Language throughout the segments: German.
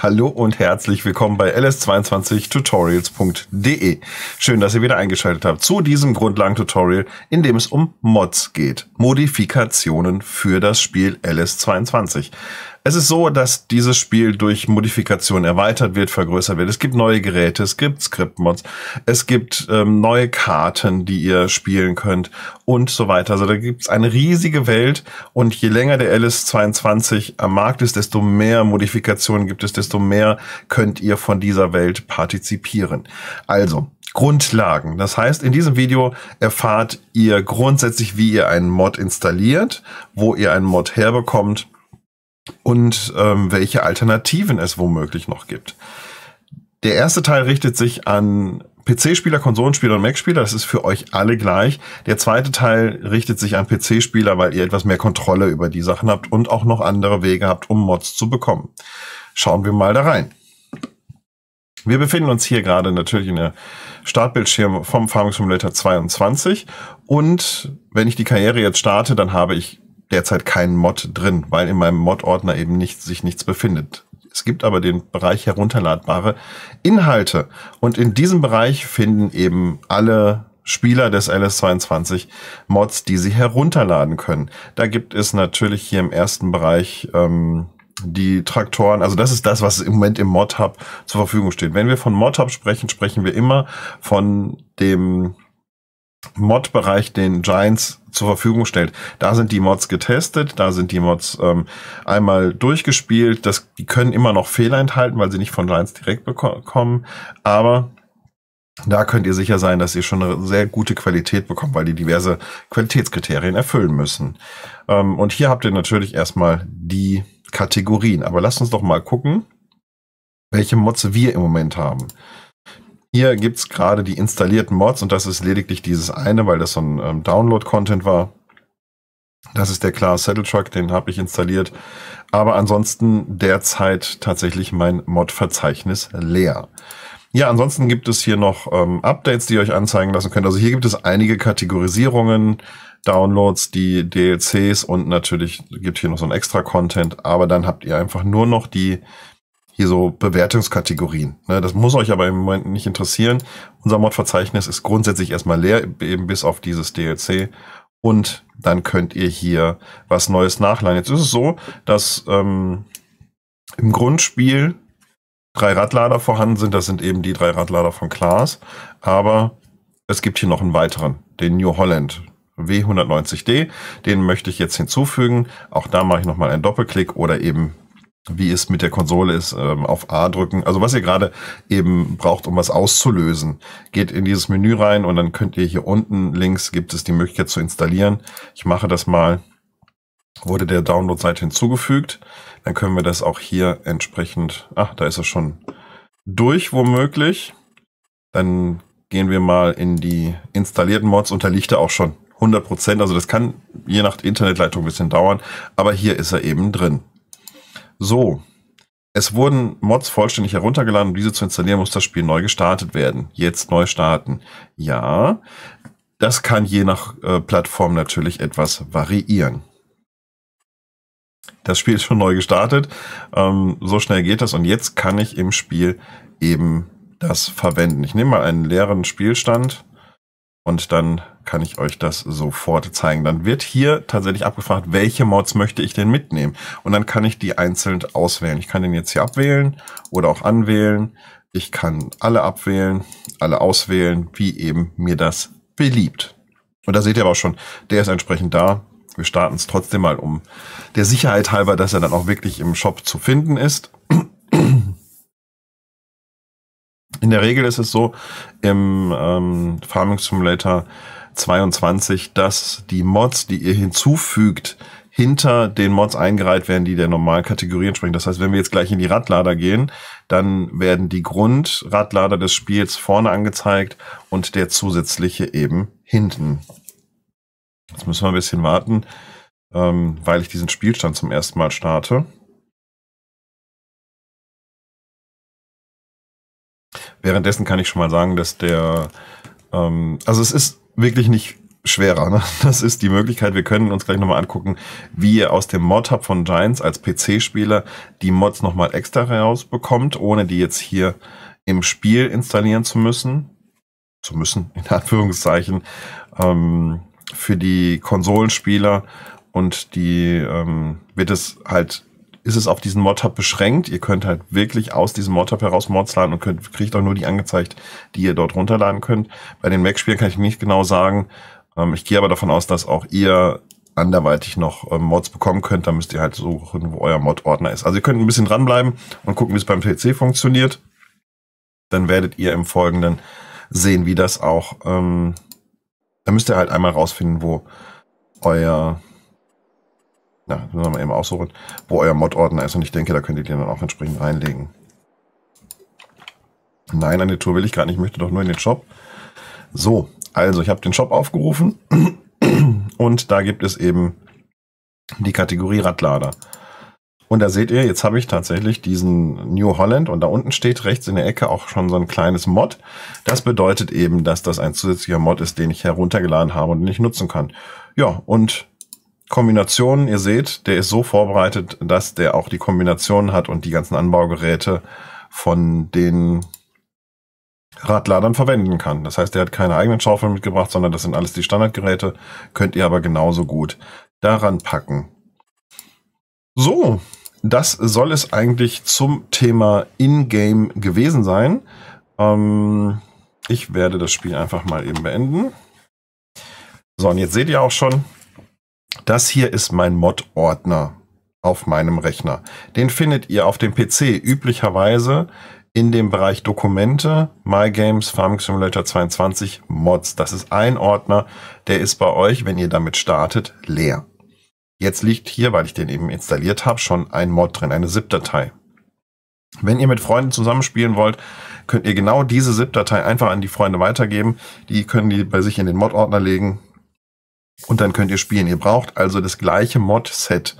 Hallo und herzlich willkommen bei ls22tutorials.de. Schön, dass ihr wieder eingeschaltet habt zu diesem Grundlagentutorial, in dem es um Mods geht. Modifikationen für das Spiel LS22. Es ist so, dass dieses Spiel durch Modifikation erweitert wird, vergrößert wird. Es gibt neue Geräte, es gibt Script-Mods, es gibt ähm, neue Karten, die ihr spielen könnt und so weiter. Also da gibt es eine riesige Welt und je länger der LS22 am Markt ist, desto mehr Modifikationen gibt es, desto mehr könnt ihr von dieser Welt partizipieren. Also, Grundlagen. Das heißt, in diesem Video erfahrt ihr grundsätzlich, wie ihr einen Mod installiert, wo ihr einen Mod herbekommt und ähm, welche Alternativen es womöglich noch gibt. Der erste Teil richtet sich an PC-Spieler, Konsolenspieler und Mac-Spieler. Das ist für euch alle gleich. Der zweite Teil richtet sich an PC-Spieler, weil ihr etwas mehr Kontrolle über die Sachen habt und auch noch andere Wege habt, um Mods zu bekommen. Schauen wir mal da rein. Wir befinden uns hier gerade natürlich in der Startbildschirm vom Farming Simulator 22 und wenn ich die Karriere jetzt starte, dann habe ich derzeit keinen Mod drin, weil in meinem Mod-Ordner eben nicht, sich nichts befindet. Es gibt aber den Bereich herunterladbare Inhalte und in diesem Bereich finden eben alle Spieler des LS22 Mods, die sie herunterladen können. Da gibt es natürlich hier im ersten Bereich ähm, die Traktoren, also das ist das, was im Moment im Mod-Hub zur Verfügung steht. Wenn wir von Mod-Hub sprechen, sprechen wir immer von dem Mod-Bereich den Giants zur Verfügung stellt. Da sind die Mods getestet, da sind die Mods ähm, einmal durchgespielt. Das, die können immer noch Fehler enthalten, weil sie nicht von Giants direkt bekommen. Aber da könnt ihr sicher sein, dass ihr schon eine sehr gute Qualität bekommt, weil die diverse Qualitätskriterien erfüllen müssen. Ähm, und hier habt ihr natürlich erstmal die Kategorien. Aber lasst uns doch mal gucken, welche Mods wir im Moment haben. Hier gibt's gerade die installierten Mods und das ist lediglich dieses eine, weil das so ein ähm, Download-Content war. Das ist der Class Saddle Truck, den habe ich installiert. Aber ansonsten derzeit tatsächlich mein Mod-Verzeichnis leer. Ja, ansonsten gibt es hier noch ähm, Updates, die ihr euch anzeigen lassen könnt. Also hier gibt es einige Kategorisierungen, Downloads, die DLCs und natürlich gibt hier noch so ein extra Content. Aber dann habt ihr einfach nur noch die hier so Bewertungskategorien. Ne, das muss euch aber im Moment nicht interessieren. Unser Mod-Verzeichnis ist grundsätzlich erstmal leer, eben bis auf dieses DLC. Und dann könnt ihr hier was Neues nachladen. Jetzt ist es so, dass ähm, im Grundspiel drei Radlader vorhanden sind. Das sind eben die drei Radlader von Klaas. Aber es gibt hier noch einen weiteren, den New Holland. W190D, den möchte ich jetzt hinzufügen. Auch da mache ich nochmal einen Doppelklick oder eben wie es mit der Konsole ist, ähm, auf A drücken. Also was ihr gerade eben braucht, um was auszulösen. Geht in dieses Menü rein und dann könnt ihr hier unten links gibt es die Möglichkeit zu installieren. Ich mache das mal. Wurde der Download-Seite hinzugefügt. Dann können wir das auch hier entsprechend, ach, da ist es schon durch womöglich. Dann gehen wir mal in die installierten Mods und da liegt er auch schon 100%. Also das kann je nach Internetleitung ein bisschen dauern, aber hier ist er eben drin. So, es wurden Mods vollständig heruntergeladen. Um diese zu installieren, muss das Spiel neu gestartet werden. Jetzt neu starten. Ja, das kann je nach äh, Plattform natürlich etwas variieren. Das Spiel ist schon neu gestartet. Ähm, so schnell geht das. Und jetzt kann ich im Spiel eben das verwenden. Ich nehme mal einen leeren Spielstand und dann kann ich euch das sofort zeigen. Dann wird hier tatsächlich abgefragt, welche Mods möchte ich denn mitnehmen. Und dann kann ich die einzeln auswählen. Ich kann den jetzt hier abwählen oder auch anwählen. Ich kann alle abwählen, alle auswählen, wie eben mir das beliebt. Und da seht ihr aber auch schon, der ist entsprechend da. Wir starten es trotzdem mal um der Sicherheit halber, dass er dann auch wirklich im Shop zu finden ist. In der Regel ist es so im ähm, Farming Simulator 22, dass die Mods, die ihr hinzufügt, hinter den Mods eingereiht werden, die der normalen Kategorie entsprechen. Das heißt, wenn wir jetzt gleich in die Radlader gehen, dann werden die Grundradlader des Spiels vorne angezeigt und der zusätzliche eben hinten. Jetzt müssen wir ein bisschen warten, ähm, weil ich diesen Spielstand zum ersten Mal starte. Währenddessen kann ich schon mal sagen, dass der, ähm, also es ist wirklich nicht schwerer. Ne? Das ist die Möglichkeit, wir können uns gleich nochmal angucken, wie ihr aus dem Mod-Hub von Giants als PC-Spieler die Mods nochmal extra rausbekommt, ohne die jetzt hier im Spiel installieren zu müssen. Zu müssen, in Anführungszeichen. Ähm, für die Konsolenspieler und die ähm, wird es halt ist es auf diesen Mod-Hub beschränkt. Ihr könnt halt wirklich aus diesem Mod-Hub heraus Mods laden und könnt, kriegt auch nur die angezeigt, die ihr dort runterladen könnt. Bei den Mac-Spielen kann ich nicht genau sagen. Ähm, ich gehe aber davon aus, dass auch ihr anderweitig noch ähm, Mods bekommen könnt. Da müsst ihr halt suchen, wo euer Mod-Ordner ist. Also ihr könnt ein bisschen dranbleiben und gucken, wie es beim PC funktioniert. Dann werdet ihr im Folgenden sehen, wie das auch... Ähm, da müsst ihr halt einmal rausfinden, wo euer na, müssen wir eben aussuchen, wo euer Mod-Ordner ist und ich denke, da könnt ihr den dann auch entsprechend reinlegen. Nein, eine Tour will ich gar nicht, ich möchte doch nur in den Shop. So, also ich habe den Shop aufgerufen und da gibt es eben die Kategorie Radlader. Und da seht ihr, jetzt habe ich tatsächlich diesen New Holland und da unten steht rechts in der Ecke auch schon so ein kleines Mod. Das bedeutet eben, dass das ein zusätzlicher Mod ist, den ich heruntergeladen habe und den ich nutzen kann. Ja, und Kombinationen, ihr seht, der ist so vorbereitet, dass der auch die Kombinationen hat und die ganzen Anbaugeräte von den Radladern verwenden kann. Das heißt, der hat keine eigenen Schaufeln mitgebracht, sondern das sind alles die Standardgeräte, könnt ihr aber genauso gut daran packen. So, das soll es eigentlich zum Thema In-Game gewesen sein. Ähm, ich werde das Spiel einfach mal eben beenden. So, und jetzt seht ihr auch schon, das hier ist mein Mod-Ordner auf meinem Rechner. Den findet ihr auf dem PC üblicherweise in dem Bereich Dokumente, My Games, Farming Simulator 22, Mods. Das ist ein Ordner, der ist bei euch, wenn ihr damit startet, leer. Jetzt liegt hier, weil ich den eben installiert habe, schon ein Mod drin, eine ZIP-Datei. Wenn ihr mit Freunden zusammenspielen wollt, könnt ihr genau diese ZIP-Datei einfach an die Freunde weitergeben. Die können die bei sich in den Mod-Ordner legen und dann könnt ihr spielen. Ihr braucht also das gleiche Mod-Set,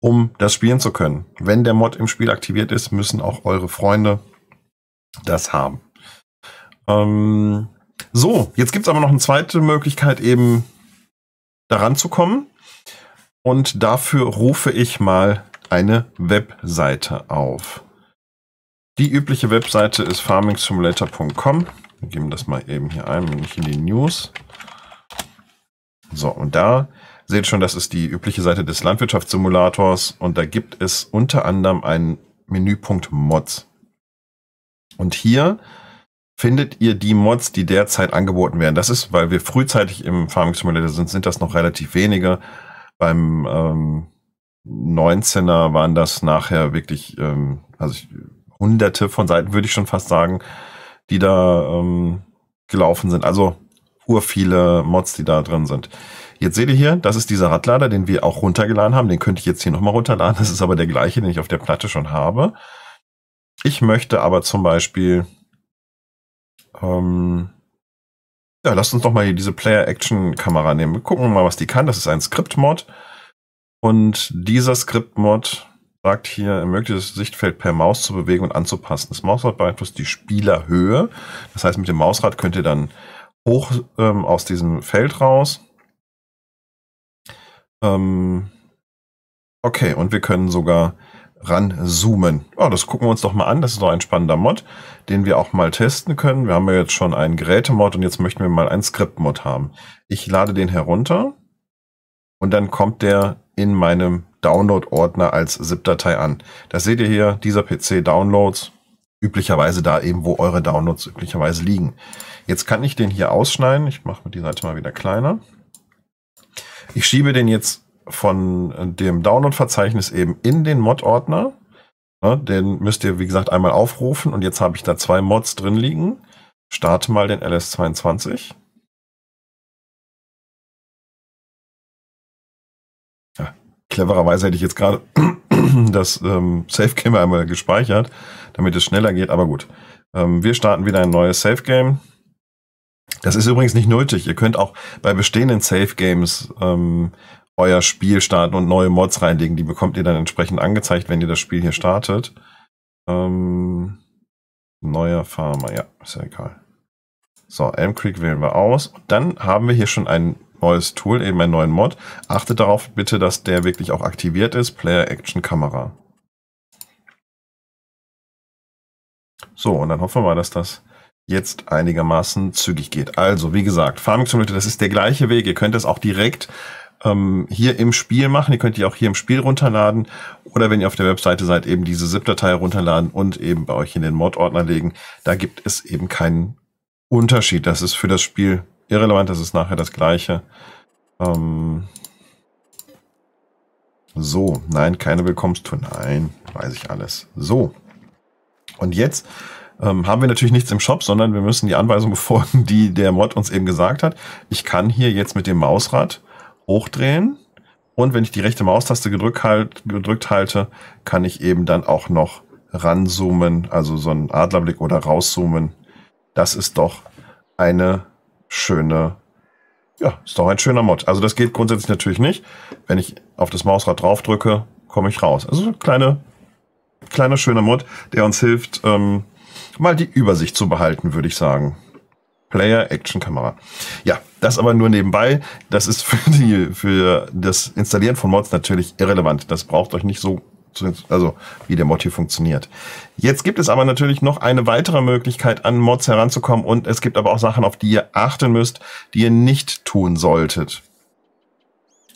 um das spielen zu können. Wenn der Mod im Spiel aktiviert ist, müssen auch eure Freunde das haben. Ähm, so, jetzt gibt es aber noch eine zweite Möglichkeit, eben daran zu kommen. Und dafür rufe ich mal eine Webseite auf. Die übliche Webseite ist farmingsimulator.com. Wir geben das mal eben hier ein, nicht in die News. So, und da seht schon, das ist die übliche Seite des Landwirtschaftssimulators und da gibt es unter anderem einen Menüpunkt Mods. Und hier findet ihr die Mods, die derzeit angeboten werden. Das ist, weil wir frühzeitig im Farming Simulator sind, sind das noch relativ wenige. Beim ähm, 19er waren das nachher wirklich, ähm, also ich, hunderte von Seiten, würde ich schon fast sagen, die da ähm, gelaufen sind. Also ur viele Mods, die da drin sind. Jetzt seht ihr hier, das ist dieser Radlader, den wir auch runtergeladen haben. Den könnte ich jetzt hier nochmal runterladen. Das ist aber der gleiche, den ich auf der Platte schon habe. Ich möchte aber zum Beispiel, ähm, ja, lasst uns doch mal hier diese Player-Action-Kamera nehmen. Wir gucken mal, was die kann. Das ist ein Script-Mod. Und dieser Script-Mod sagt hier, ermöglicht das Sichtfeld per Maus zu bewegen und anzupassen. Das Mausrad beeinflusst die Spielerhöhe. Das heißt, mit dem Mausrad könnt ihr dann hoch ähm, aus diesem Feld raus. Ähm, okay, und wir können sogar ranzoomen. Oh, das gucken wir uns doch mal an. Das ist doch ein spannender Mod, den wir auch mal testen können. Wir haben ja jetzt schon einen Gerätemod und jetzt möchten wir mal einen Skriptmod haben. Ich lade den herunter und dann kommt der in meinem Download-Ordner als ZIP-Datei an. Das seht ihr hier, dieser PC Downloads, üblicherweise da eben, wo eure Downloads üblicherweise liegen. Jetzt kann ich den hier ausschneiden. Ich mache die Seite mal wieder kleiner. Ich schiebe den jetzt von dem Download-Verzeichnis eben in den Mod-Ordner. den müsst ihr, wie gesagt, einmal aufrufen. Und jetzt habe ich da zwei Mods drin liegen. Starte mal den LS22. Ja, clevererweise hätte ich jetzt gerade das ähm, Safe Game einmal gespeichert, damit es schneller geht. Aber gut, ähm, wir starten wieder ein neues Safe Game. Das ist übrigens nicht nötig. Ihr könnt auch bei bestehenden Safe Games ähm, euer Spiel starten und neue Mods reinlegen. Die bekommt ihr dann entsprechend angezeigt, wenn ihr das Spiel hier startet. Ähm, neuer Farmer, ja, ist ja egal. So, Elm Creek wählen wir aus. Und dann haben wir hier schon ein neues Tool, eben einen neuen Mod. Achtet darauf bitte, dass der wirklich auch aktiviert ist. Player Action Kamera. So, und dann hoffen wir mal, dass das jetzt einigermaßen zügig geht. Also, wie gesagt, Farming Simulator, das ist der gleiche Weg. Ihr könnt es auch direkt ähm, hier im Spiel machen. Ihr könnt die auch hier im Spiel runterladen. Oder wenn ihr auf der Webseite seid, eben diese ZIP-Datei runterladen und eben bei euch in den Mod-Ordner legen. Da gibt es eben keinen Unterschied. Das ist für das Spiel irrelevant. Das ist nachher das gleiche. Ähm so, nein, keine Willkommenstour. Nein, weiß ich alles. So. Und jetzt ähm, haben wir natürlich nichts im Shop, sondern wir müssen die Anweisung befolgen, die der Mod uns eben gesagt hat. Ich kann hier jetzt mit dem Mausrad hochdrehen und wenn ich die rechte Maustaste gedrückt, halt, gedrückt halte, kann ich eben dann auch noch ranzoomen, also so ein Adlerblick oder rauszoomen. Das ist doch eine schöne, ja, ist doch ein schöner Mod. Also das geht grundsätzlich natürlich nicht. Wenn ich auf das Mausrad drauf drücke, komme ich raus. Also so kleine, kleiner schöner Mod, der uns hilft, ähm, mal die Übersicht zu behalten, würde ich sagen. Player Action Kamera. Ja, das aber nur nebenbei. Das ist für die, für das Installieren von Mods natürlich irrelevant. Das braucht euch nicht so also wie der Mod hier funktioniert. Jetzt gibt es aber natürlich noch eine weitere Möglichkeit, an Mods heranzukommen und es gibt aber auch Sachen, auf die ihr achten müsst, die ihr nicht tun solltet.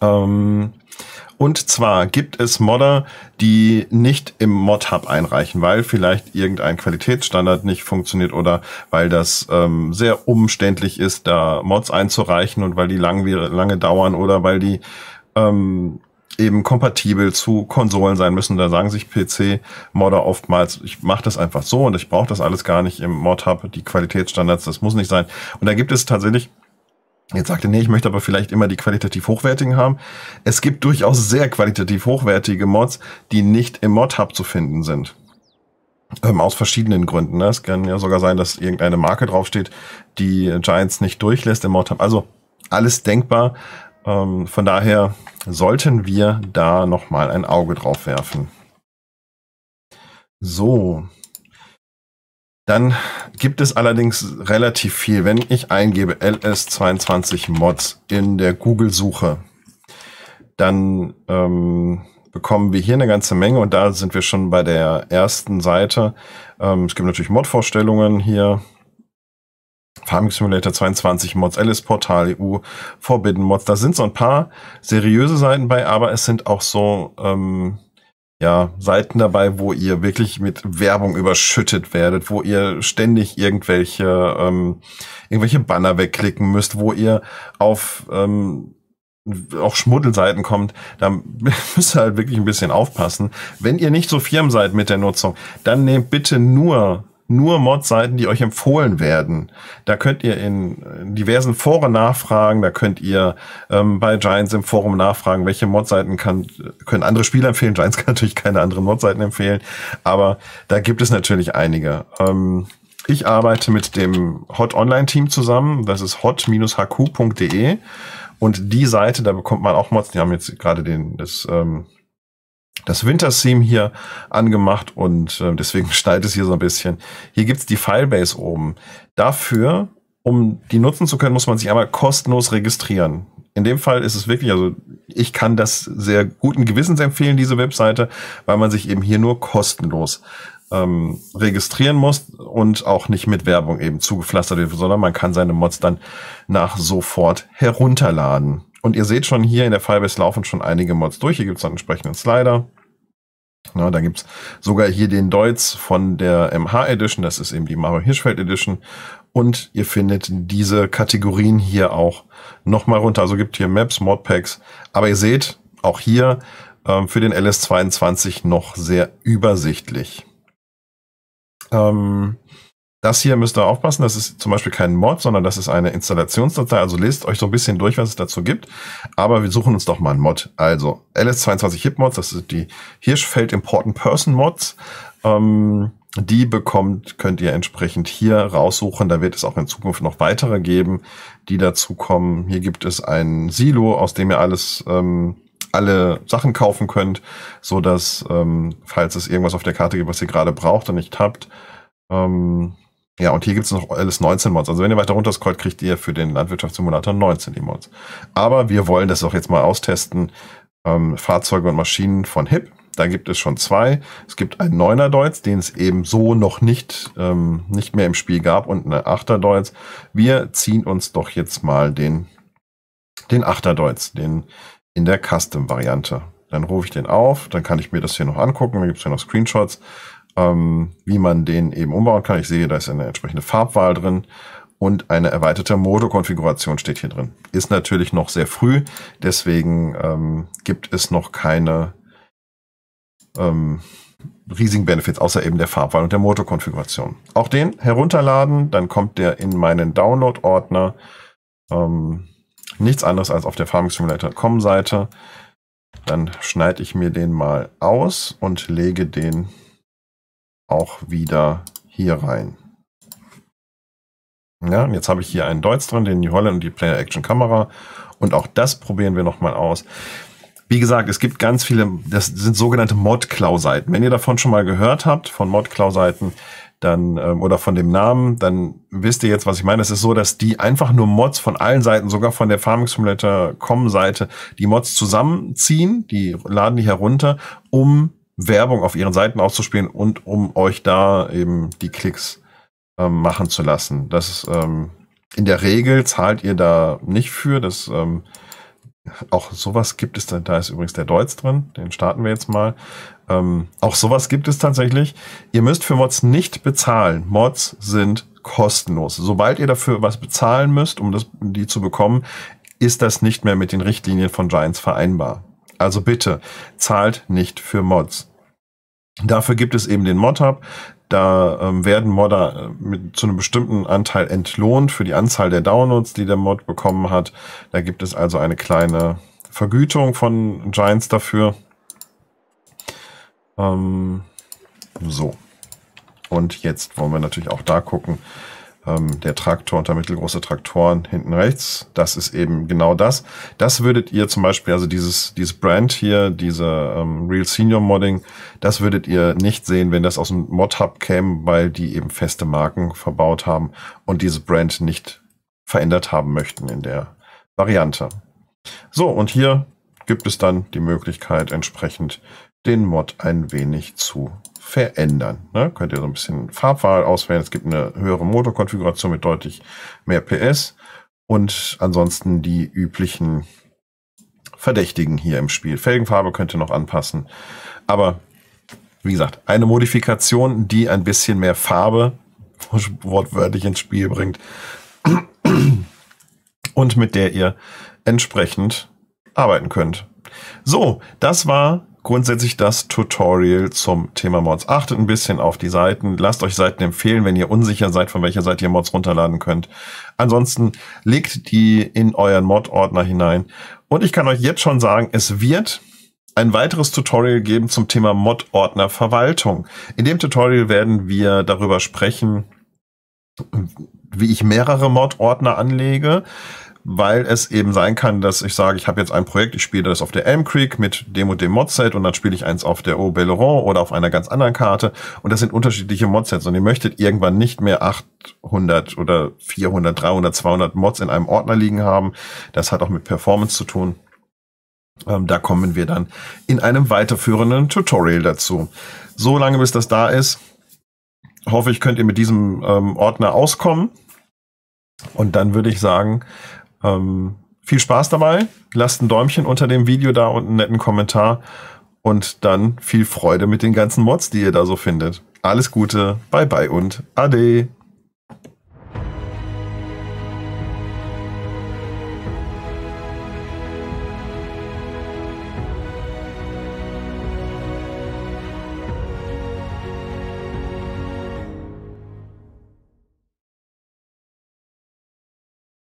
Ähm, und zwar gibt es Modder, die nicht im Mod-Hub einreichen, weil vielleicht irgendein Qualitätsstandard nicht funktioniert oder weil das ähm, sehr umständlich ist, da Mods einzureichen und weil die lang, lange dauern oder weil die ähm, eben kompatibel zu Konsolen sein müssen. Da sagen sich PC-Modder oftmals, ich mache das einfach so und ich brauche das alles gar nicht im Mod-Hub, die Qualitätsstandards, das muss nicht sein. Und da gibt es tatsächlich Jetzt sagte, nee, ich möchte aber vielleicht immer die qualitativ hochwertigen haben. Es gibt durchaus sehr qualitativ hochwertige Mods, die nicht im Mod-Hub zu finden sind. Ähm, aus verschiedenen Gründen. Ne? Es kann ja sogar sein, dass irgendeine Marke draufsteht, die Giants nicht durchlässt im Mod-Hub. Also alles denkbar. Ähm, von daher sollten wir da nochmal ein Auge drauf werfen. So, dann gibt es allerdings relativ viel. Wenn ich eingebe LS22 Mods in der Google-Suche, dann ähm, bekommen wir hier eine ganze Menge und da sind wir schon bei der ersten Seite. Ähm, es gibt natürlich Mod-Vorstellungen hier. Farming Simulator 22 Mods, Alice Portal EU, Forbidden Mods. Da sind so ein paar seriöse Seiten bei, aber es sind auch so ähm, ja, Seiten dabei, wo ihr wirklich mit Werbung überschüttet werdet, wo ihr ständig irgendwelche, ähm, irgendwelche Banner wegklicken müsst, wo ihr auf, ähm, auf Schmuddelseiten kommt, da müsst ihr halt wirklich ein bisschen aufpassen. Wenn ihr nicht so firm seid mit der Nutzung, dann nehmt bitte nur nur Mod-Seiten, die euch empfohlen werden. Da könnt ihr in diversen Foren nachfragen, da könnt ihr ähm, bei Giants im Forum nachfragen, welche Mod-Seiten kann, können andere Spieler empfehlen. Giants kann natürlich keine anderen Mod-Seiten empfehlen, aber da gibt es natürlich einige. Ähm, ich arbeite mit dem Hot Online Team zusammen, das ist hot-hq.de und die Seite, da bekommt man auch Mods, die haben jetzt gerade den, das, ähm, das Winter-Theme hier angemacht und äh, deswegen schneit es hier so ein bisschen. Hier gibt's die Filebase oben. Dafür, um die nutzen zu können, muss man sich einmal kostenlos registrieren. In dem Fall ist es wirklich, also ich kann das sehr guten Gewissens empfehlen, diese Webseite, weil man sich eben hier nur kostenlos ähm, registrieren muss und auch nicht mit Werbung eben zugepflastert wird, sondern man kann seine Mods dann nach sofort herunterladen. Und ihr seht schon hier in der Firebase laufen schon einige Mods durch. Hier gibt es dann entsprechenden Slider. Ja, da gibt's sogar hier den Deutz von der MH Edition. Das ist eben die Mario Hirschfeld Edition. Und ihr findet diese Kategorien hier auch nochmal runter. Also gibt hier Maps, Modpacks. Aber ihr seht auch hier ähm, für den LS22 noch sehr übersichtlich. Ähm, das hier müsst ihr aufpassen, das ist zum Beispiel kein Mod, sondern das ist eine Installationsdatei. Also lest euch so ein bisschen durch, was es dazu gibt. Aber wir suchen uns doch mal einen Mod. Also LS22 Hip Mods, das ist die Hirschfeld Important Person Mods. Ähm, die bekommt, könnt ihr entsprechend hier raussuchen. Da wird es auch in Zukunft noch weitere geben, die dazu kommen. Hier gibt es ein Silo, aus dem ihr alles ähm, alle Sachen kaufen könnt, so dass ähm, falls es irgendwas auf der Karte gibt, was ihr gerade braucht und nicht habt, ähm, Ja, und hier gibt es noch alles 19 Mods. Also wenn ihr weiter runter scrollt, kriegt ihr für den Landwirtschaftssimulator 19 die Mods. Aber wir wollen das auch jetzt mal austesten. Ähm, Fahrzeuge und Maschinen von HIP. Da gibt es schon zwei. Es gibt einen 9er Deutz, den es eben so noch nicht, ähm, nicht mehr im Spiel gab und eine 8er Deutz. Wir ziehen uns doch jetzt mal den, den 8er Deutz, den in der Custom-Variante. Dann rufe ich den auf, dann kann ich mir das hier noch angucken. Dann gibt es hier noch Screenshots, ähm, wie man den eben umbauen kann. Ich sehe, da ist eine entsprechende Farbwahl drin und eine erweiterte Motokonfiguration steht hier drin. Ist natürlich noch sehr früh, deswegen ähm, gibt es noch keine ähm, riesigen Benefits, außer eben der Farbwahl und der Motorkonfiguration. Auch den herunterladen, dann kommt der in meinen Download-Ordner. Ähm, nichts anderes als auf der Farming Simulator.com Seite. Dann schneide ich mir den mal aus und lege den auch wieder hier rein. Ja, und jetzt habe ich hier einen Deutz drin, den New Holland und die Player Action Kamera. Und auch das probieren wir nochmal aus. Wie gesagt, es gibt ganz viele, das sind sogenannte Mod-Klau-Seiten. Wenn ihr davon schon mal gehört habt, von Mod-Klau-Seiten, dann, ähm, oder von dem Namen, dann wisst ihr jetzt, was ich meine. Es ist so, dass die einfach nur Mods von allen Seiten, sogar von der Farming Simulator.com Seite, die Mods zusammenziehen, die laden die herunter, um Werbung auf ihren Seiten auszuspielen und um euch da eben die Klicks ähm, machen zu lassen. Das ist, ähm, in der Regel zahlt ihr da nicht für. Das ähm, auch sowas gibt es, da ist übrigens der Deutz drin, den starten wir jetzt mal. Ähm, auch sowas gibt es tatsächlich. Ihr müsst für Mods nicht bezahlen. Mods sind kostenlos. Sobald ihr dafür was bezahlen müsst, um das, die zu bekommen, ist das nicht mehr mit den Richtlinien von Giants vereinbar. Also bitte, zahlt nicht für Mods. Dafür gibt es eben den Mod-Hub. Da ähm, werden Modder äh, mit zu einem bestimmten Anteil entlohnt für die Anzahl der Downloads, die der Mod bekommen hat. Da gibt es also eine kleine Vergütung von Giants dafür. Ähm, so. Und jetzt wollen wir natürlich auch da gucken, ähm, der Traktor und der mittelgroße Traktoren hinten rechts. Das ist eben genau das. Das würdet ihr zum Beispiel, also dieses, dieses Brand hier, diese ähm, Real Senior Modding, das würdet ihr nicht sehen, wenn das aus dem Mod Hub käme, weil die eben feste Marken verbaut haben und dieses Brand nicht verändert haben möchten in der Variante. So, und hier gibt es dann die Möglichkeit, entsprechend den Mod ein wenig zu verändern. Ne? Könnt ihr so ein bisschen Farbwahl auswählen. Es gibt eine höhere Motorkonfiguration mit deutlich mehr PS und ansonsten die üblichen Verdächtigen hier im Spiel. Felgenfarbe könnt ihr noch anpassen. Aber wie gesagt, eine Modifikation, die ein bisschen mehr Farbe wortwörtlich ins Spiel bringt und mit der ihr entsprechend arbeiten könnt. So, das war grundsätzlich das Tutorial zum Thema Mods. Achtet ein bisschen auf die Seiten. Lasst euch Seiten empfehlen, wenn ihr unsicher seid, von welcher Seite ihr Mods runterladen könnt. Ansonsten legt die in euren Mod-Ordner hinein. Und ich kann euch jetzt schon sagen, es wird ein weiteres Tutorial geben zum Thema Mod-Ordner Verwaltung. In dem Tutorial werden wir darüber sprechen, wie ich mehrere Mod-Ordner anlege, weil es eben sein kann, dass ich sage, ich habe jetzt ein Projekt, ich spiele das auf der Elm Creek mit dem und dem Modset und dann spiele ich eins auf der Eau Belleron oder auf einer ganz anderen Karte und das sind unterschiedliche Modsets und ihr möchtet irgendwann nicht mehr 800 oder 400, 300, 200 Mods in einem Ordner liegen haben. Das hat auch mit Performance zu tun. Ähm, da kommen wir dann in einem weiterführenden Tutorial dazu. So lange bis das da ist, hoffe ich, könnt ihr mit diesem ähm, Ordner auskommen. Und dann würde ich sagen, ähm, viel Spaß dabei. Lasst ein Däumchen unter dem Video da und einen netten Kommentar. Und dann viel Freude mit den ganzen Mods, die ihr da so findet. Alles Gute, bye bye und ade.